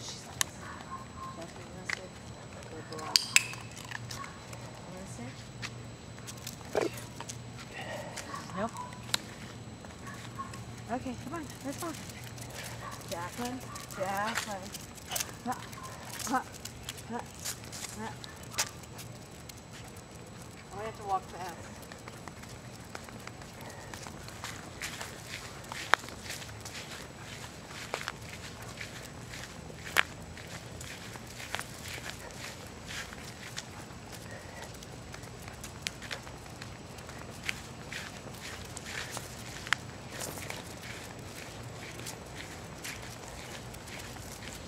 She's? Good boy. You? Nope. Okay, come on, let's go. Jaclyn, Jaclyn. Ha, ha. I'm gonna have to walk fast.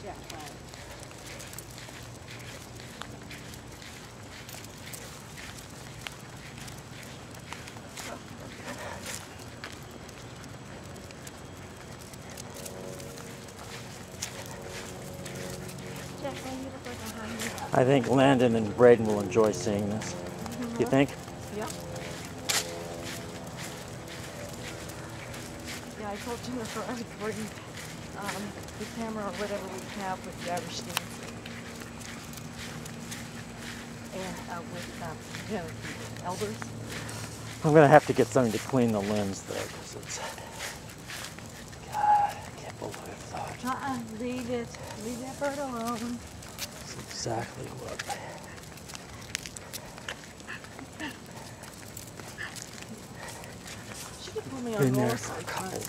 Jaclyn. Jaclyn, you look like a hungry. I think Landon and Braden will enjoy seeing this. You think? Yeah. Yeah, I told Jennifer I would bring um, the camera or whatever we have with the Irish. And uh, with, um, you know, the elders. I'm gonna have to get something to clean the lens though, because it's. God, I can't believe that. Uh-uh, leave it. Leave that bird alone. Exactly what. She could put me Been on there roll for a couple of.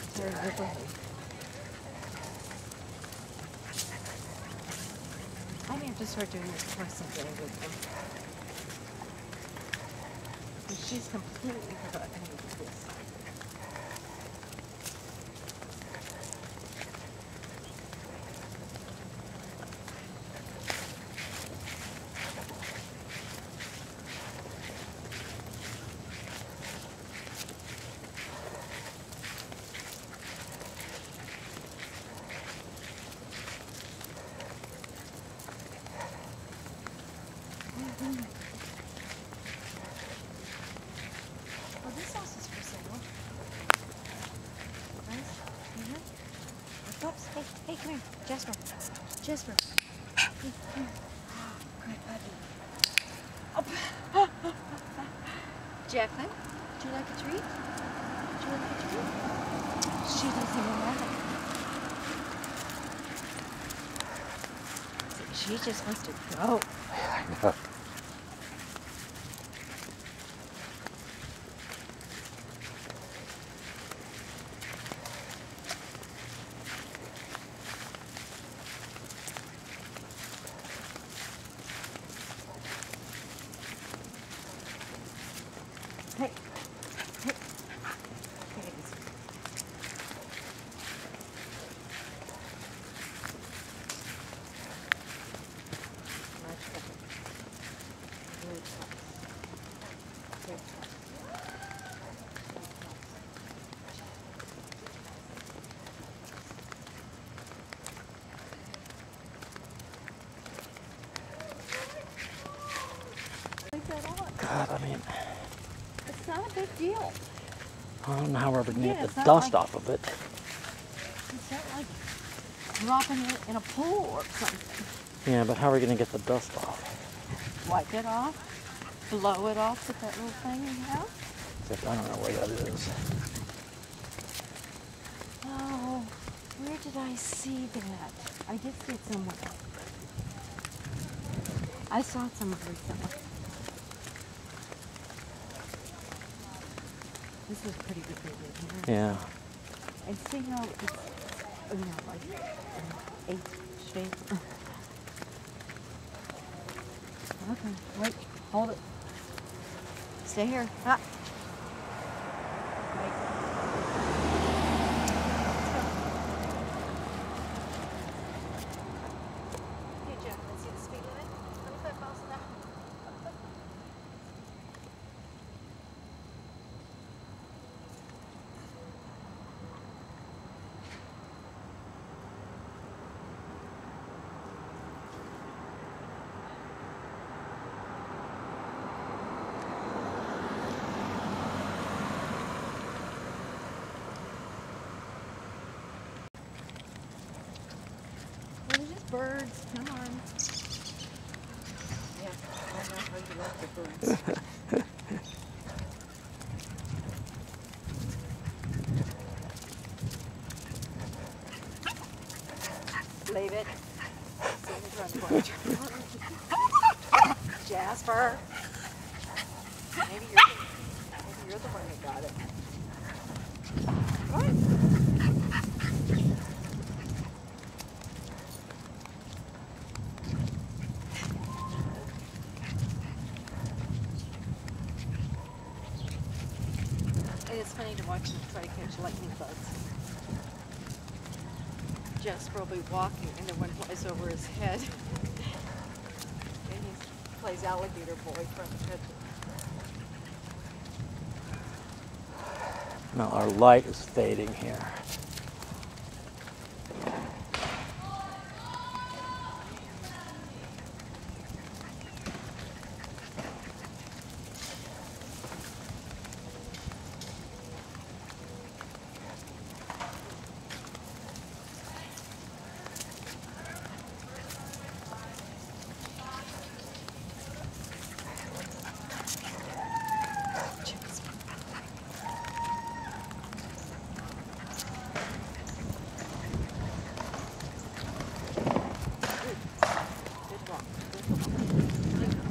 I have to start doing this twice a day with them. She's completely forgotten how to do this. Oh, this house is for sale. Nice. Mm-hmm. Oops. Hey, hey, come here. Jasper. Jasper. Hey, come here. Good puppy. Oh. Jaclyn, would you like a treat? Would you like a treat? She doesn't even want it. She just wants to go. I know. Hey. Hey. Take it easy. Much better. Good touch. Good touch. Good touch. Leave that on. God, I mean, It's not a big deal. I don't know how we're ever gonna Yeah, get the dust like- off of it. It's not like dropping it in a pool or something. Yeah, but how are we gonna get the dust off? Wipe it off, blow it off with that little thing you have. Except I don't know where that is. Oh, where did I see that? I did see it somewhere. I saw it somewhere recently. This is pretty good they did here. Yeah. And see how it's, you know, like an eight shape. Okay, wait, hold it. Stay here. Ah. Wait. Let's go. Hey Jeff, let's see the speed limit. 25 miles an hour. Birds. Come on. Yeah, I know how you love the birds. Leave it. Jasper. Maybe you're, maybe you're the one that got it. What? And to try to catch lightning bugs. Jasper will be walking and then one flies over his head. and he plays alligator boy from it. Our light is fading here. Jasper. Good walk. Good walk. Jaclyn. Jaclyn. We got the ramp this whole thing out. I don't know how to. Jaclyn. If I fall, I'm gonna be so mad.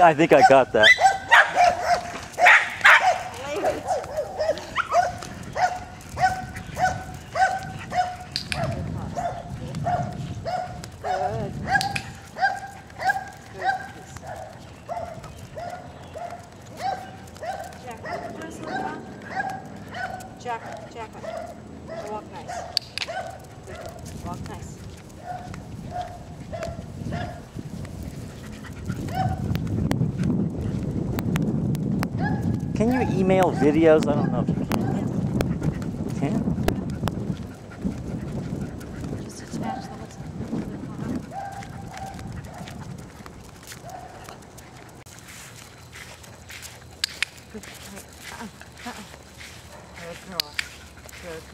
I, think I got that. Jack, Jack, walk nice. Walk nice. Can you email videos? I don't know if you can. Can? Good,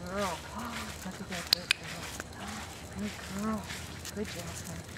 girl. Good girl. Good girl. Good Jasmine.